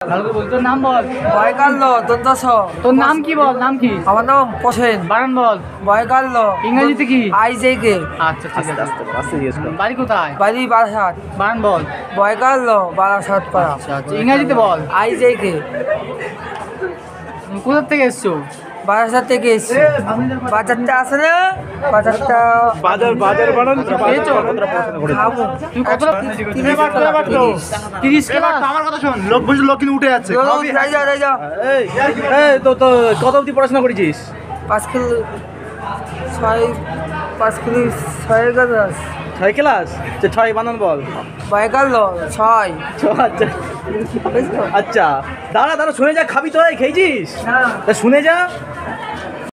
ভালো করে বল তোর নাম বল। বয়কাল্য দন্তাস তোর নাম কি বল নাম কি? আমার নাম প্রসেন বারান বল। বয়কাল্য ইংরেজিতে কি? আই জে কে আচ্ছা ঠিক আছে। বাড়ি কোথায়? বাড়ি বারাসাত। বারান বল। বয়কাল্য বারাসাত পাড়া আচ্ছা আচ্ছা। ইংরেজিতে বল। আই জে কে কোথা থেকে এসছো? বারাসাত থেকে এসছি। বাজারটা আছে না? বাজারটা বাজার বাজার বানান কত তিরিশ আমার কথা শোন লোক বসে লোক উঠে যাচ্ছে। তো তো কত অবধি পড়াশোনা করেছিস? পাঁচ কিলো ছয় পাঁচ কিলো ছয় গাছ ছয় ক্লাস? ছয় বানান বল। ছয়। ছ, আচ্ছা। আচ্ছা। দাঁড়া দাঁড়া শুনে যা খাবি তো খেয়েছিস? তা শুনে যা।